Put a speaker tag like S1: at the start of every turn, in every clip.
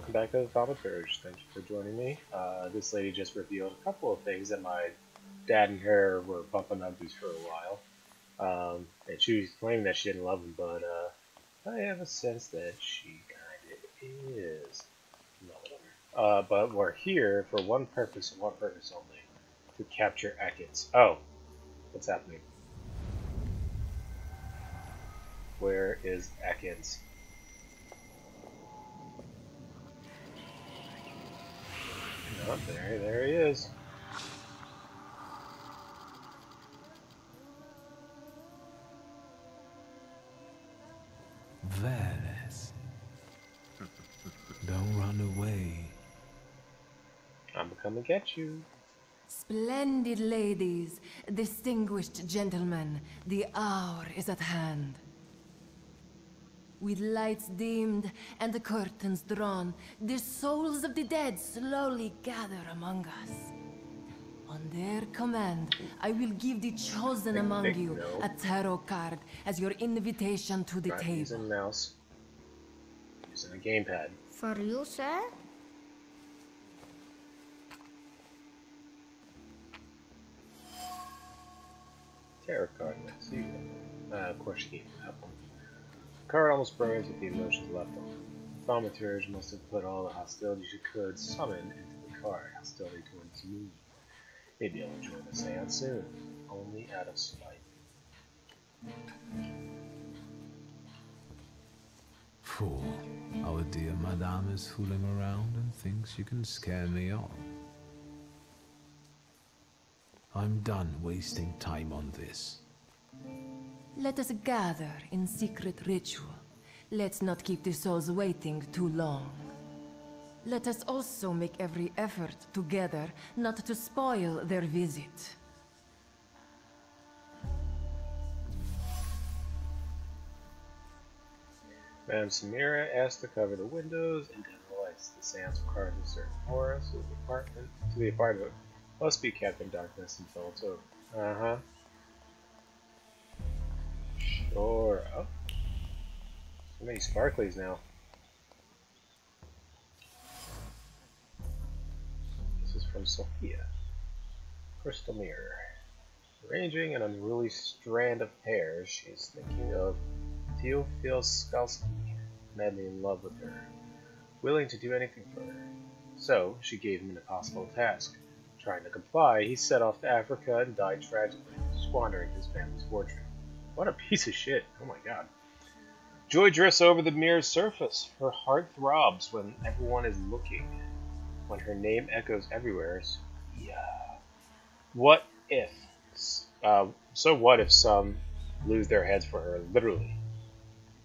S1: welcome back to the Thaumaturge. Thank you for joining me. Uh, this lady just revealed a couple of things that my dad and her were bumping uglies for a while. Um, and she was claiming that she didn't love him, but uh, I have a sense that she kind of is. Uh, but we're here for one purpose and one purpose only. To capture Ekans. Oh, what's happening? Where is Ekans? Oh, there, there he is.
S2: Veles. Don't run away.
S1: I'm coming to get you.
S3: Splendid ladies, distinguished gentlemen, the hour is at hand. With lights dimmed and the curtains drawn, the souls of the dead slowly gather among us. On their command, I will give the chosen among you
S1: no.
S3: a tarot card as your invitation to the
S1: Not
S3: table.
S1: using mouse. Using a gamepad.
S4: For you, sir?
S1: Tarot card next. You go. Uh, of course, you gave me that one. Card almost burns with the emotions left on it. Thaumaturge must have put all the hostility she could summon into the card. Hostility towards me. Maybe I'll join the seance soon. Only out of spite.
S2: Fool. Our dear madame is fooling around and thinks you can scare me off. I'm done wasting time on this.
S3: Let us gather in secret ritual. Let's not keep the souls waiting too long. Let us also make every effort together not to spoil their visit.
S1: Madame Samira asked to cover the windows and dim the lights. The seance requires a certain aura, so the apartment to the apartment must be kept in darkness until it's over. Uh huh. Sure. Oh. So many sparklies now. This is from Sophia. Crystal mirror. Arranging an unruly strand of hair, she is thinking of Teofil Skalski, madly in love with her, willing to do anything for her. So, she gave him an impossible task. Trying to comply, he set off to Africa and died tragically, squandering his family's fortune. What a piece of shit. Oh my god. Joy drifts over the mirror's surface. Her heart throbs when everyone is looking. When her name echoes everywhere. Yeah. What if? Uh, so what if some lose their heads for her, literally?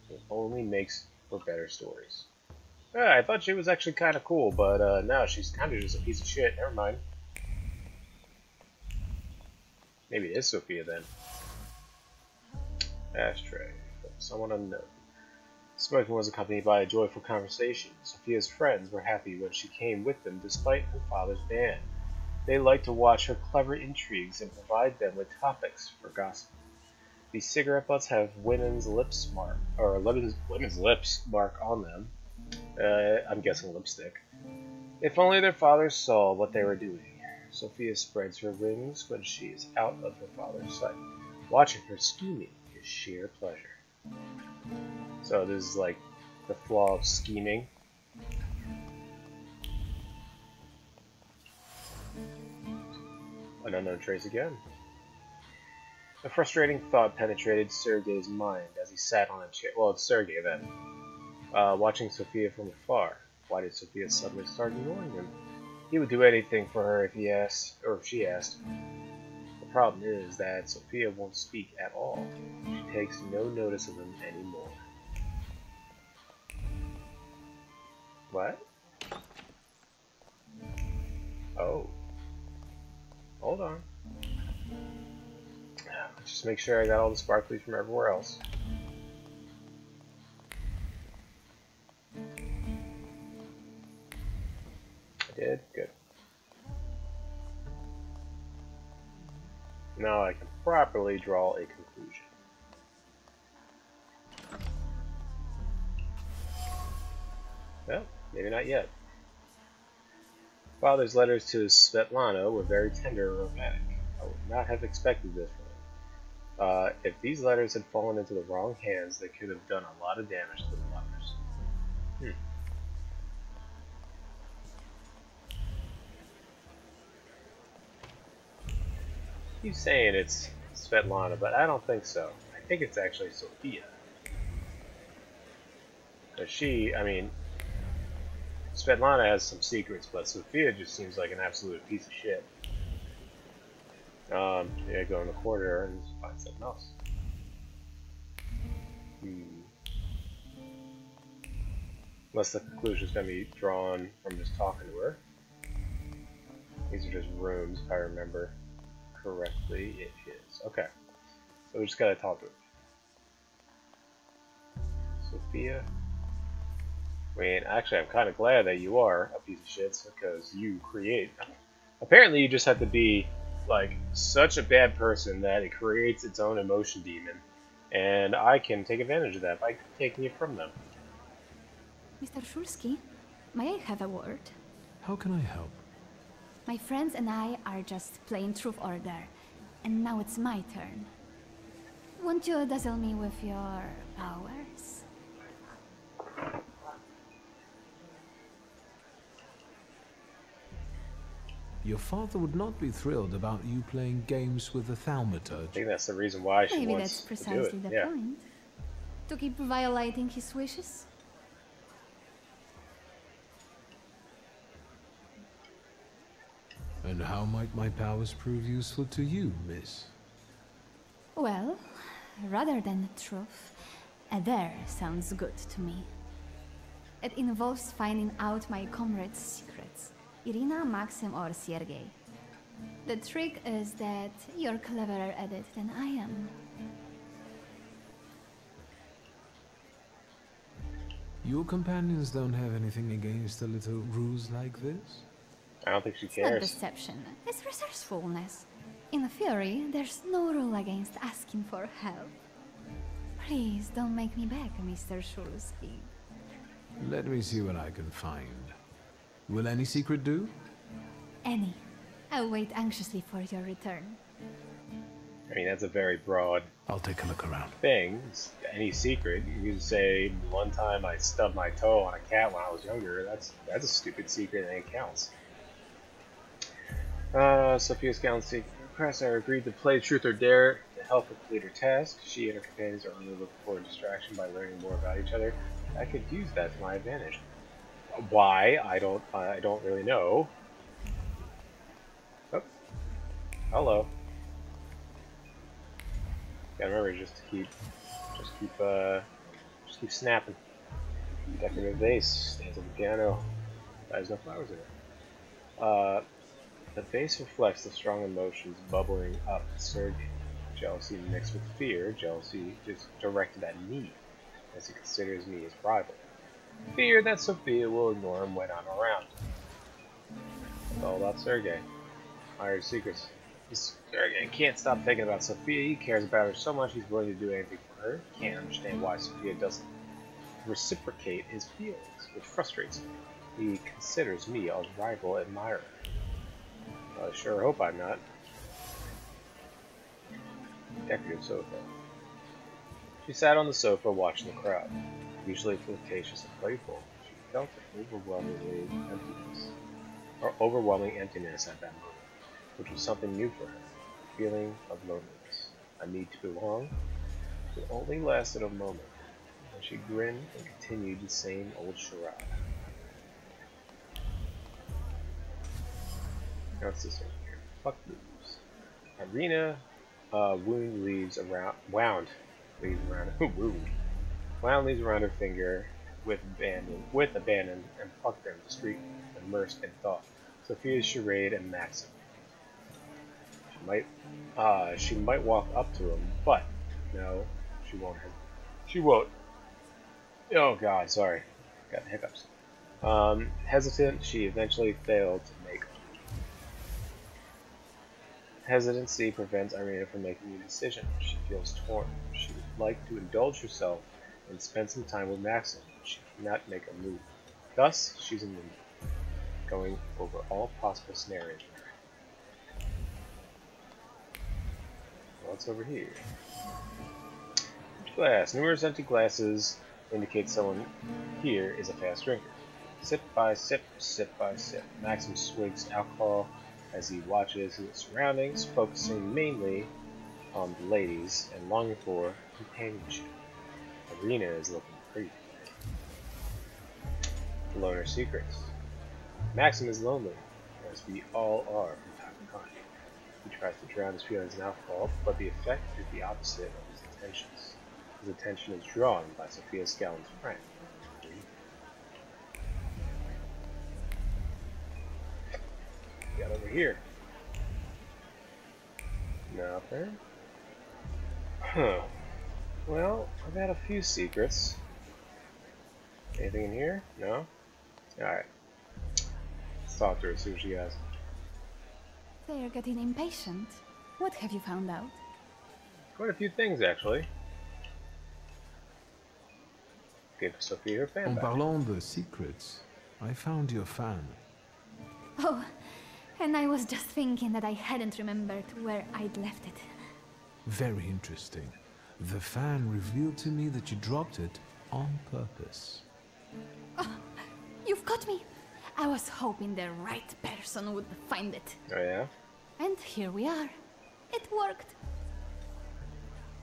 S1: It only makes for better stories. Ah, I thought she was actually kind of cool, but uh, no, she's kind of just a piece of shit. Never mind. Maybe it is Sophia then. Ashtray. Someone unknown. Smoking was accompanied by a joyful conversation. Sophia's friends were happy when she came with them despite her father's ban. They liked to watch her clever intrigues and provide them with topics for gossip. These cigarette butts have women's lips mark, or women's, women's lips mark on them. Uh, I'm guessing lipstick. If only their father saw what they were doing. Sophia spreads her wings when she is out of her father's sight. Watching her scheming sheer pleasure. So this is like the flaw of scheming. An unknown trace again. A frustrating thought penetrated Sergei's mind as he sat on a chair. Well, it's Sergei then. Uh, watching Sophia from afar. Why did Sophia suddenly start ignoring him? He would do anything for her if he asked, or if she asked. Problem is that Sophia won't speak at all. She takes no notice of him anymore. What? Oh. Hold on. Just make sure I got all the sparklies from everywhere else. I did? Good. Now I can properly draw a conclusion. Well, maybe not yet. Father's letters to Svetlana were very tender and romantic. I would not have expected this from him. Uh, if these letters had fallen into the wrong hands, they could have done a lot of damage to the lovers. He's saying it's Svetlana, but I don't think so. I think it's actually Sophia. Because she, I mean, Svetlana has some secrets, but Sophia just seems like an absolute piece of shit. Um, yeah, go in the corridor and find something else. Hmm. Unless the conclusion is going to be drawn from just talking to her. These are just rooms, if I remember correctly. It is. Okay. So we just gotta talk to it. Sophia. I mean, actually, I'm kind of glad that you are a piece of shit because you create. Apparently, you just have to be like such a bad person that it creates its own emotion demon, and I can take advantage of that by taking it from them.
S4: Mr. Shulsky, may I have a word?
S2: How can I help?
S4: My friends and I are just playing Truth Order, and now it's my turn. Won't you dazzle me with your powers?
S2: Your father would not be thrilled about you playing games with the
S1: I
S2: thaumaturge.
S1: think that's the reason why she
S4: Maybe
S1: wants
S4: that's
S1: to do
S4: precisely
S1: it.
S4: the
S1: yeah.
S4: point. To keep violating his wishes?
S2: And how might my powers prove useful to you, miss?
S4: Well, rather than the truth, a dare sounds good to me. It involves finding out my comrades' secrets, Irina, Maxim, or Sergei. The trick is that you're cleverer at it than I am.
S2: Your companions don't have anything against a little ruse like this?
S1: I don't think she
S4: It's not deception, it's resourcefulness. In theory, there's no rule against asking for help. Please don't make me beg, Mr. Shulsky.
S2: Let me see what I can find. Will any secret do?
S4: Any. I'll wait anxiously for your return.
S1: I mean, that's a very broad
S2: I'll take a look around.
S1: thing. It's any secret. You can say one time I stubbed my toe on a cat when I was younger. That's that's a stupid secret and it counts. Uh, Sophia's galaxy press are agreed to play Truth or Dare to help complete her task. She and her companions are only looking for a distraction by learning more about each other. I could use that to my advantage. Why? I don't. I don't really know. Oh. Hello. Gotta remember just to keep, just keep, uh, just keep snapping. Decorative vase stands on the piano. There's no flowers in it. Uh, the vase reflects the strong emotions bubbling up in Sergei. Jealousy mixed with fear. Jealousy is directed at me, as he considers me his rival. Fear that Sophia will ignore him when I'm around. It's all about Sergei. Higher secrets. This Sergei can't stop thinking about Sophia. He cares about her so much he's willing to do anything for her. Can't understand why Sophia doesn't reciprocate his feelings, which frustrates him. He considers me a rival admirer. I sure hope I'm not. Decorative sofa. She sat on the sofa watching the crowd. Usually flirtatious and playful, she felt an overwhelmingly emptiness, or overwhelming emptiness at that moment which was something new for her. A feeling of loneliness. A need to belong. It only lasted a moment, and she grinned and continued the same old charade. What's this one here? Fuck leaves. Irina uh, wound leaves around wound leaves around wound wound leaves around her finger with abandon with abandon and plucked them discreetly, immersed in thought. Sophia's charade and maxim She might uh, she might walk up to him, but no, she won't. She won't. Oh God, sorry, got hiccups. Um, hesitant, she eventually failed to make. Hesitancy prevents Irina from making a decision. She feels torn. She would like to indulge herself and spend some time with Maxim. But she cannot make a move. Thus, she's in limbo, going over all possible scenarios. What's over here? Glass. Numerous empty glasses indicate someone here is a fast drinker. Sip by sip, sip by sip. Maxim swigs alcohol as he watches his surroundings, focusing mainly on the ladies and longing for companionship. Irina is looking pretty. The loner secrets. Maxim is lonely, as we all are from time to time. He tries to drown his feelings in alcohol, but the effect is the opposite of his intentions. His attention is drawn by Sophia Skalon's friend. Got over here. Nothing. Huh. Well, I've had a few secrets. Anything in here? No? Alright. Let's talk to her, see what she has.
S4: They're getting impatient. What have you found out?
S1: Quite a few things, actually. Give Sophie her fan
S2: En
S1: back.
S2: parlant de secrets, I found your fan.
S4: Oh, and I was just thinking that I hadn't remembered where I'd left it.
S2: Very interesting. The fan revealed to me that you dropped it on purpose.
S4: Oh, You've got me! I was hoping the right person would find it.
S1: Oh yeah?
S4: And here we are. It worked.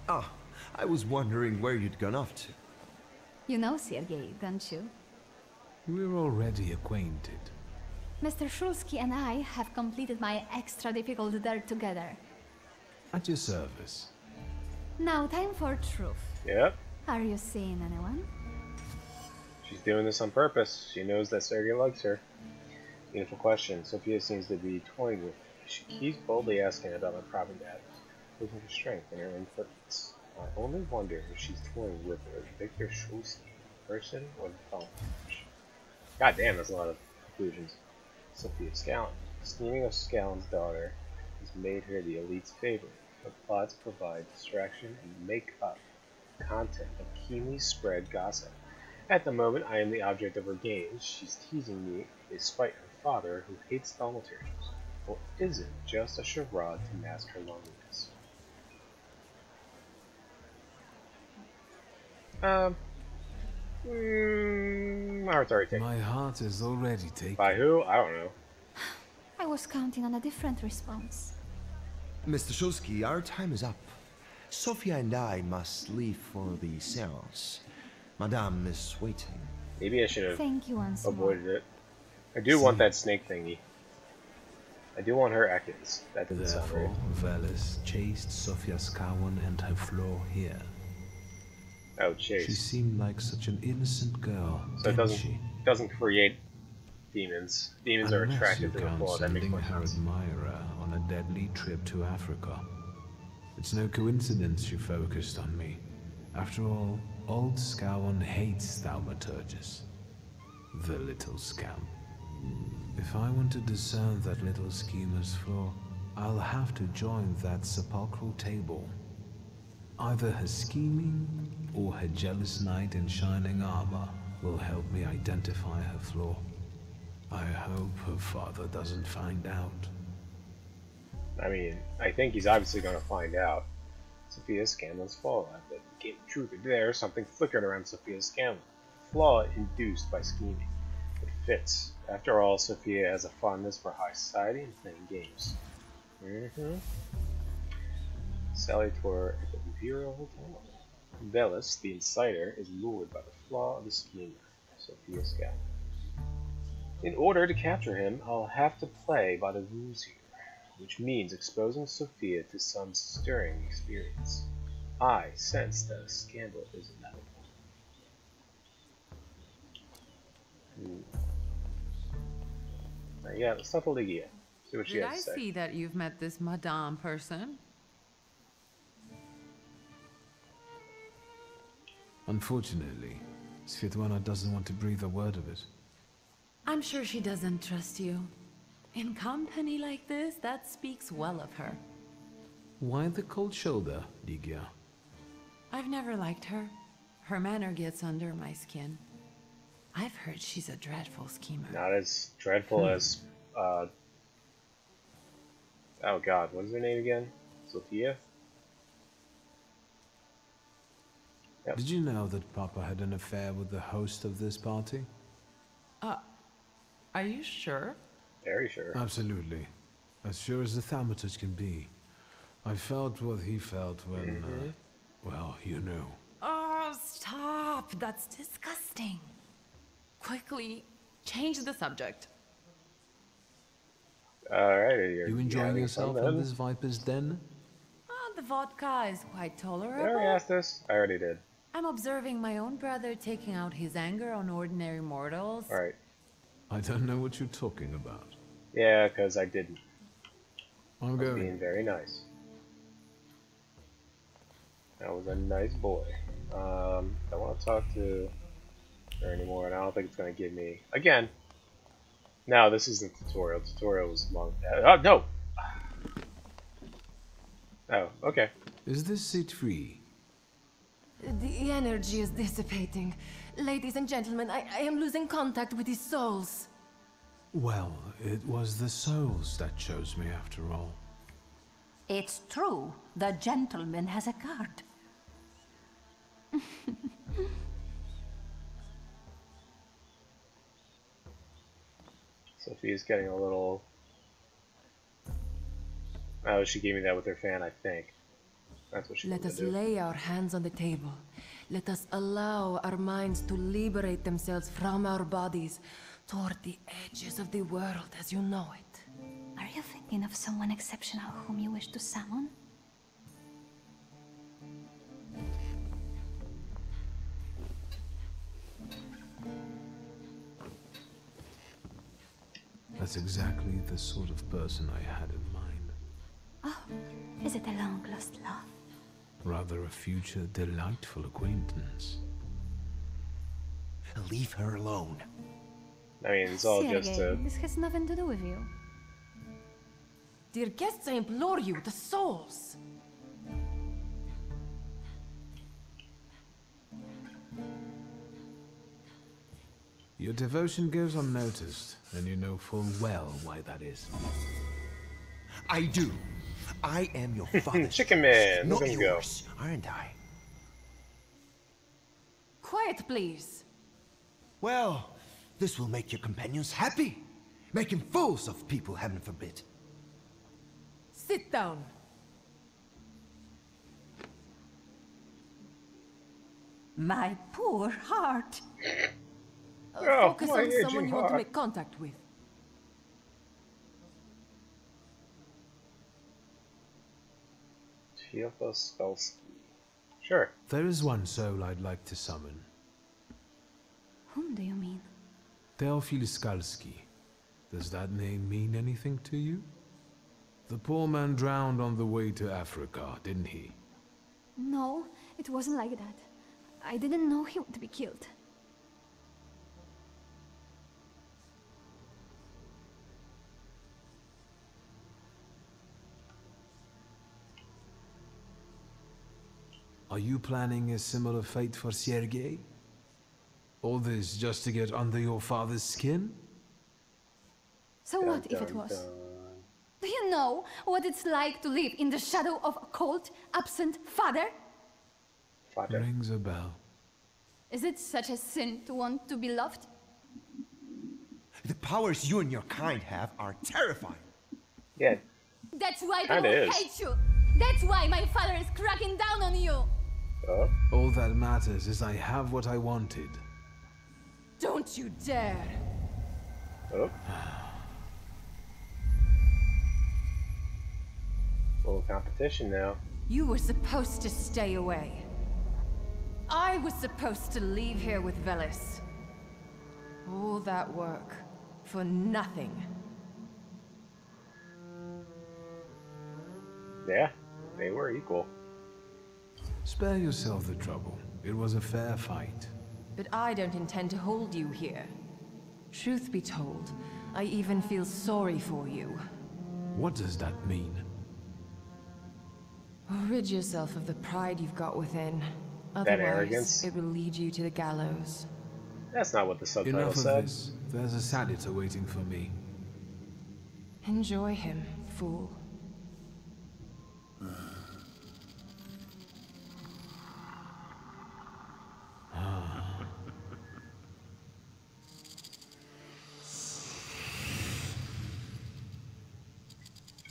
S5: Ah, I was wondering where you'd gone off to.
S4: You know Sergei, don't you?
S2: We're already acquainted.
S4: Mr. Shulsky and I have completed my extra difficult dirt together.
S2: At your service.
S4: Now, time for truth.
S1: Yep.
S4: Are you seeing anyone?
S1: She's doing this on purpose. She knows that Sergei likes her. Beautiful question. Sophia seems to be toying with me. She keeps boldly asking about my propaganda, looking for strength in her own footprints. I only wonder if she's toying with Victor Shulsky, person or the phone. God damn, that's a lot of conclusions. Sophia Skalon. Scheming of Skalon's daughter has made her the elite's favorite. Her plots provide distraction and make up content of keenly spread gossip. At the moment, I am the object of her games. She's teasing me despite her father, who hates thaumaturges. Or is it just a charade to mask her loneliness? Um. Mm, my heart's already taken.
S2: My heart is already taken.
S1: By who? I don't know.
S4: I was counting on a different response.
S5: Mr. Shulsky, our time is up. Sophia and I must leave for the seance. Madame is waiting.
S1: Maybe I should have
S4: Thank you once more.
S1: avoided it. I do want that snake thingy. I do want her Ekans. That doesn't sound right.
S2: Therefore, Veles chased Sofia Skalon and her floor here.
S1: Oh,
S2: She seemed like such an innocent girl,
S1: So it doesn't
S2: she?
S1: doesn't create demons. Demons are
S2: Unless you
S1: attracted to the flaw. That makes more
S2: her
S1: sense.
S2: admirer on a deadly trip to Africa. It's no coincidence you focused on me. After all, old Skalon hates thaumaturges. The little scamp. If I want to discern that little schemer's flaw, I'll have to join that sepulchral table. Either her scheming or her jealous knight in shining armor will help me identify her flaw. I hope her father doesn't find out.
S1: I mean, I think he's obviously going to find out. Sophia Skalon's flaw. The game truth is there. Something flickered around Sophia Skalon. Flaw induced by scheming. It fits. After all, Sophia has a fondness for high society and playing games. Mm-hmm. Salutor at the Imperial Hotel. Veles, the insider, is lured by the flaw of the schemer, Sophia Skalon. In order to capture him, I'll have to play by the rules here, which means exposing Sophia to some stirring experience. I sense that a scandal is inevitable. Hmm. Yeah, let's talk to Ligia. See what she
S6: Did
S1: has
S6: I
S1: to say.
S6: see that you've met this Madame person?
S2: Unfortunately, Svetlana doesn't want to breathe a word of it.
S6: I'm sure she doesn't trust you. In company like this, that speaks well of her.
S2: Why the cold shoulder, Ligia?
S6: I've never liked her. Her manner gets under my skin. I've heard she's a dreadful schemer.
S1: Not as dreadful as. Uh, oh god, what is her name again? Sophia? Yep.
S2: Did you know that Papa had an affair with the host of this party?
S6: Uh, are you sure?
S1: Very sure.
S2: Absolutely. As sure as the thaumaturge can be. I felt what he felt when, uh, mm-hmm. well, you know.
S6: Oh, stop! That's disgusting. Quickly, change the subject.
S1: Alright, are
S2: You enjoying
S1: having
S2: yourself
S1: in
S2: this Viper's den?
S6: Oh, the vodka is quite
S1: Did I already
S6: tolerable.
S1: ask this? I already did.
S6: I'm observing my own brother taking out his anger on ordinary mortals.
S1: Alright.
S2: I don't know what you're talking about.
S1: Yeah, because I didn't.
S2: I'm
S1: I was being very nice. That was a nice boy. Um, I want to talk to her anymore, and I don't think it's going to give me... Again! No, this isn't tutorial. Tutorial was long... Oh, no! Oh, okay.
S2: Is this seat free?
S3: The energy is dissipating. Ladies and gentlemen, I, I am losing contact with his souls.
S2: Well, it was the souls that chose me after all.
S7: It's true. The gentleman has a card.
S1: Sophia's getting a little... Oh, she gave me that with her fan, I think. That's what she
S3: Let us
S1: do.
S3: lay our hands on the table. Let us allow our minds to liberate themselves from our bodies toward the edges of the world as you know it.
S4: Are you thinking of someone exceptional whom you wish to summon?
S2: That's exactly the sort of person I had in mind.
S4: Oh, is it a long lost love?
S2: Rather a future delightful acquaintance.
S5: Leave her alone.
S1: I mean, it's all just a...
S4: this has nothing to do with you.
S3: Dear guests, I implore you, the souls!
S2: Your devotion goes unnoticed, and you know full well why that is.
S5: I do. I am your father's
S1: Chicken
S5: choice,
S1: Man,
S5: not
S1: look at him go.
S5: aren't I?
S3: Quiet, please.
S5: Well, this will make your companions happy. Making fools of people, heaven forbid.
S3: Sit down.
S7: My poor heart.
S1: Oh,
S3: Focus on someone
S1: aging
S3: you want to make contact with.
S1: Teofos Sure.
S2: There is one soul I'd like to summon.
S4: Whom do you mean?
S2: Teofil Skalski. Does that name mean anything to you? The poor man drowned on the way to Africa, didn't he?
S4: No, it wasn't like that. I didn't know he would be killed.
S2: Are you planning a similar fate for Sergei? All this just to get under your father's skin?
S4: So
S1: Dun,
S4: what if it was?
S1: dun.
S4: Do you know what it's like to live in the shadow of a cold, absent father?
S1: Father.
S2: Rings a bell.
S4: Is it such a sin to want to be loved?
S5: The powers you and your kind have are terrifying.
S1: Yeah,
S4: That's why
S1: Kinda
S4: people hate you. That's why my father is cracking down on you.
S1: Oh,
S2: All that matters is I have what I wanted.
S3: Don't you dare!
S1: oh. Little competition now.
S3: You were supposed to stay away. I was supposed to leave here with Veles. All that work for nothing.
S1: Yeah, they were equal.
S2: Spare yourself the trouble. It was a fair fight.
S3: But I don't intend to hold you here. Truth be told, I even feel sorry for you.
S2: What does that mean?
S3: Rid yourself of the pride you've got within. Otherwise,
S1: arrogance?
S3: it will lead you to the gallows.
S1: That's not what the subtitle
S2: Enough
S1: said.
S2: of this. There's a senator waiting for me.
S3: Enjoy him, fool. Hmm.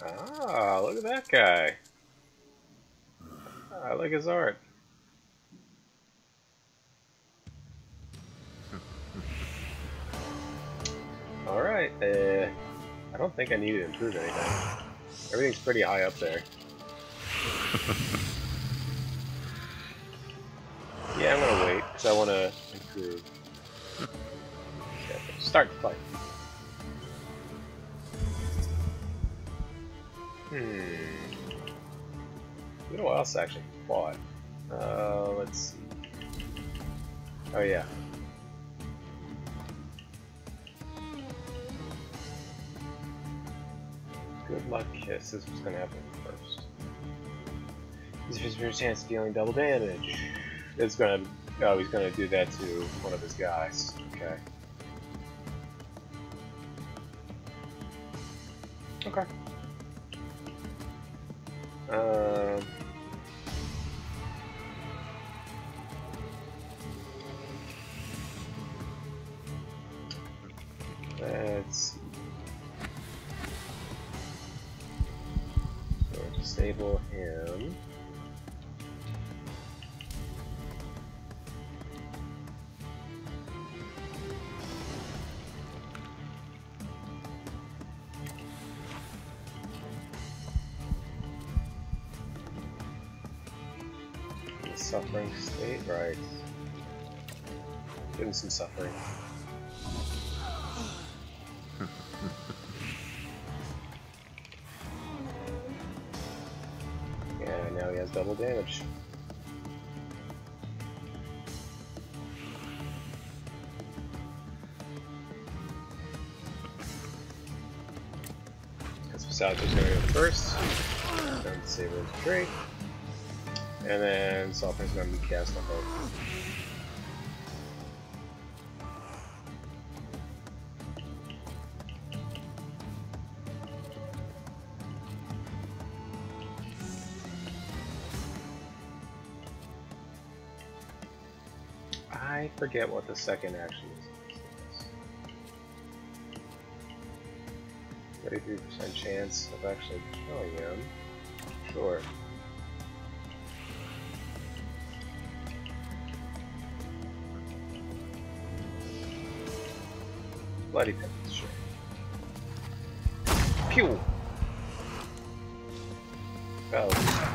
S1: Ah, look at that guy. I like his art. Alright, uh, I don't think I need to improve anything. Everything's pretty high up there. yeah, I'm gonna wait, because I want to improve. Start the fight. Hmm. You know what else I actually fought? Uh, let's see. Oh yeah. Good luck kiss. This was gonna happen first. This is your chance of dealing double damage. It's gonna. Oh, he's gonna do that to one of his guys. Okay. Suffering state, right. Give him some suffering. yeah, now he has double damage. Because Visage's gonna go first. Then Saber's Drake. And then Soften's gonna be cast on both. I forget what the second action is. Thirty-three percent chance of actually killing him. Sure. Смотри, как Пиу. Хаос.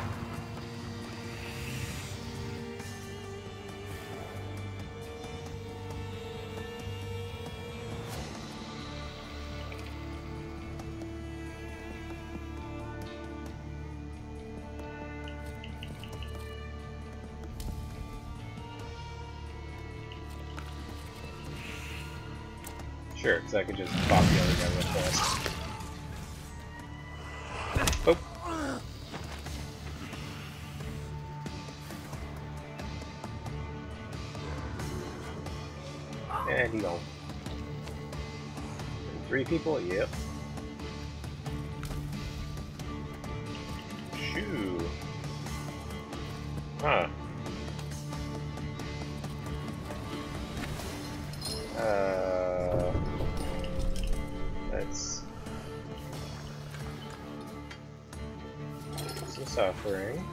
S1: Just pop the other guy real fast. Oh. And he gone. Three people? Yep. Suffering.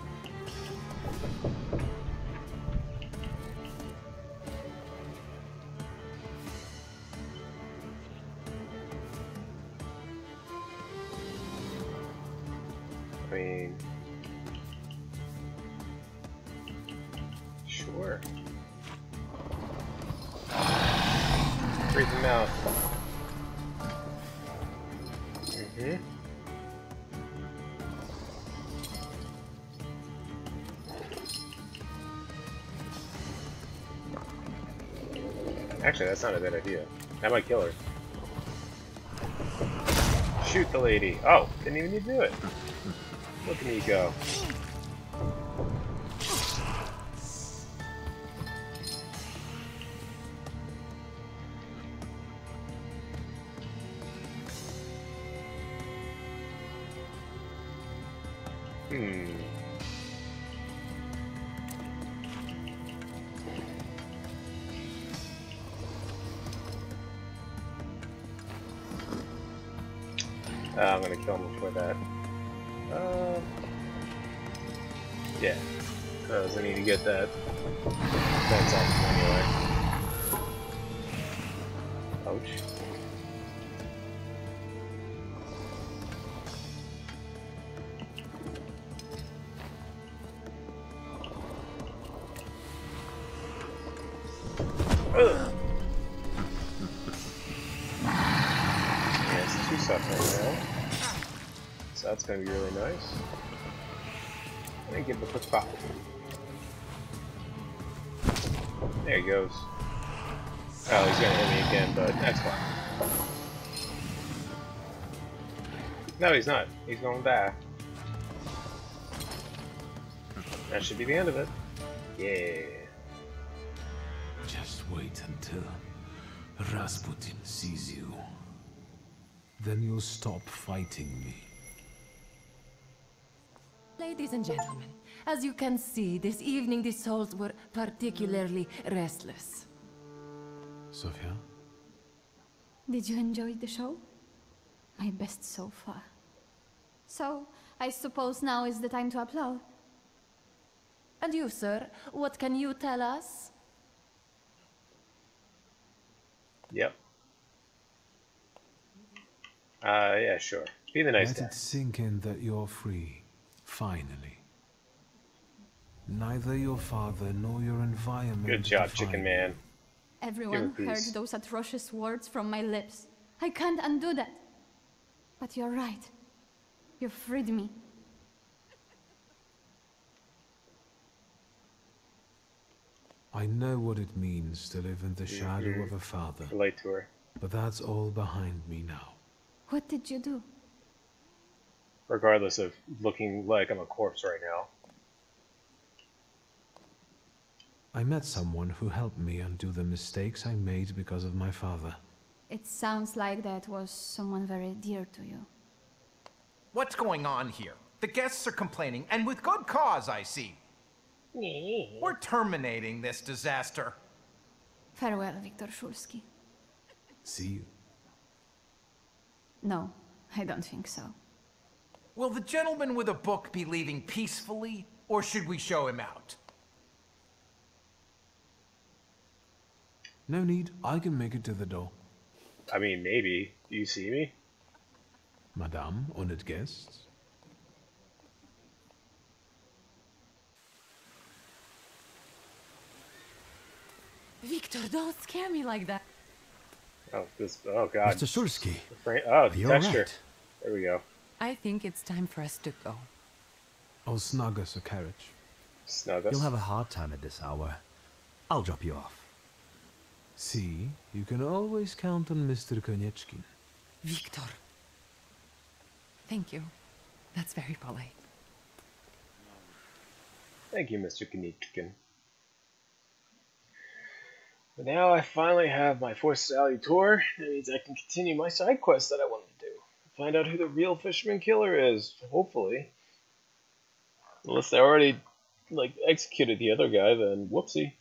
S1: Actually, that's not a bad idea. That might kill her. Shoot the lady. Oh, didn't even need to do it. Look at me go. Hmm. I'm gonna kill him before that. Uh, yeah, because I need to get that. That's anyway. Ouch. No, he's not. He's gonna die. That should be the end of it. Yeah.
S2: Just wait until Rasputin sees you. Then you'll stop fighting me.
S3: Ladies and gentlemen, as you can see, this evening the souls were particularly restless.
S2: Sophia?
S4: Did you enjoy the show? My best so far. So, I suppose now is the time to applaud.
S3: And you, sir, what can you tell us?
S1: Yep. Uh, yeah, sure. Be the nice
S2: Let
S1: guy.
S2: it sink in that you're free. Finally. Neither your father nor your environment.
S1: Good job, Chicken. Man.
S4: Everyone heard those atrocious words from my lips. I can't undo that. But you're right. You freed me.
S2: I know what it means to live in the mm-hmm. shadow of a father,
S1: Relate to her.
S2: but that's all behind me now.
S4: What did you do?
S1: Regardless of looking like I'm a corpse right now.
S2: I met someone who helped me undo the mistakes I made because of my father.
S4: It sounds like that was someone very dear to you.
S8: What's going on here? The guests are complaining, and with good cause, I see. Oh. We're terminating this disaster.
S4: Farewell, Viktor Shulsky.
S2: See you.
S4: No, I don't think so.
S8: Will the gentleman with a book be leaving peacefully, or should we show him out?
S2: No need, I can make it to the door.
S1: I mean, maybe. Do you see me?
S2: Madame, honored guests.
S6: Victor, don't scare me like that.
S1: Oh, this. Oh, God.
S5: Mr. Shulsky,
S1: The Oh, the
S5: you're
S1: texture.
S5: right.
S1: There we go.
S6: I think it's time for us to go.
S2: I'll snug us a carriage.
S1: Snug us.
S5: You'll have a hard time at this hour. I'll drop you off.
S2: See, you can always count on Mr. Konieczkin.
S6: Victor. Thank you. That's very polite.
S1: Thank you, Mr. Konieczkin. But now I finally have my Force salutor. That means I can continue my side quest that I wanted to do. Find out who the real Fisherman Killer is, hopefully. Unless they already, like, executed the other guy, then whoopsie.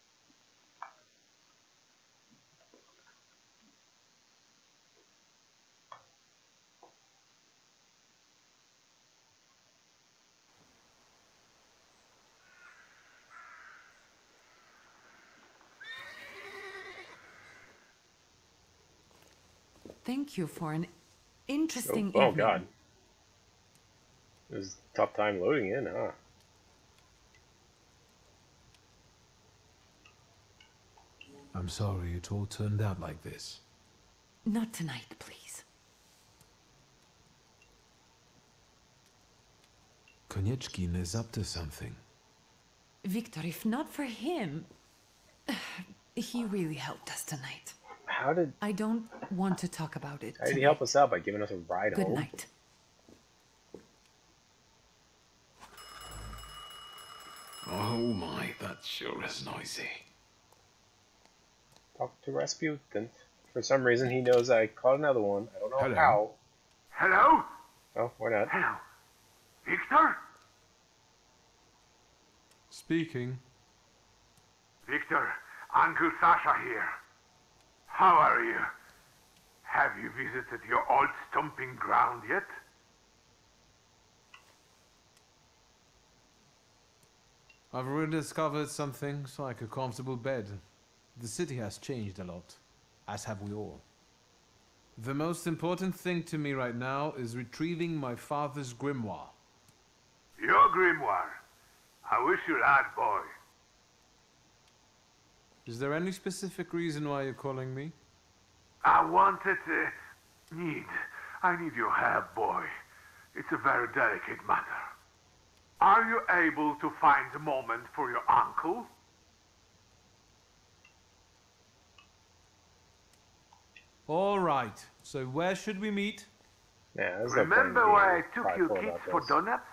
S6: Thank you for an
S1: Oh,
S6: interesting
S1: oh
S6: evening.
S1: god. It was a tough time loading in, huh?
S2: I'm sorry it all turned out like this.
S6: Not tonight, please.
S2: Konieczkin is up to something.
S6: Victor, if not for him, he really helped us tonight.
S1: How did
S6: I don't want to talk about it.
S1: how did he help us out by giving us a ride
S6: Good
S1: home?
S6: night.
S2: Oh my, that sure is noisy.
S1: Talk to Rasputin. For some reason, he knows I caught another one. I don't know
S2: Hello.
S1: how.
S9: Hello?
S1: Oh, why not?
S9: Hello. Victor?
S2: Speaking.
S9: Victor, Uncle Sasha here. How are you? Have you visited your old stomping ground yet?
S2: I've rediscovered some things like a comfortable bed. The city has changed a lot, as have we all. The most important thing to me right now is retrieving my father's grimoire.
S9: Your grimoire. I wish you luck, boy.
S2: Is there any specific reason why you're calling me?
S9: I wanted to... Need. I need your help, boy. It's a very delicate matter. Are you able to find a moment for your uncle?
S2: All right. So where should we meet?
S1: Yeah,
S9: Remember where I took you kids for donuts?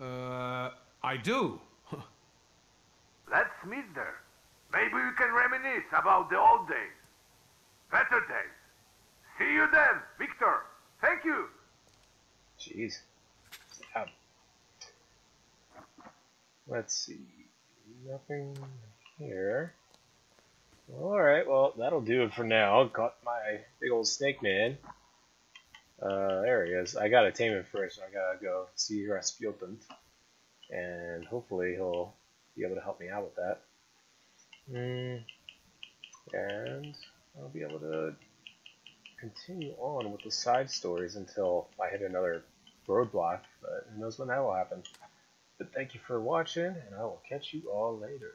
S2: Uh, I do.
S9: Let's meet there. Maybe we can reminisce about the old days. Better days. See you then, Victor. Thank you.
S1: Jeez. Yeah. Let's see. Nothing here. Alright, well, that'll do it for now. Got my big old snake man. Uh, there he is. I gotta tame him first. I gotta go see Rasputin. And hopefully he'll be able to help me out with that. Mm. And I'll be able to continue on with the side stories until I hit another roadblock, but who knows when that will happen. But thank you for watching, and I will catch you all later.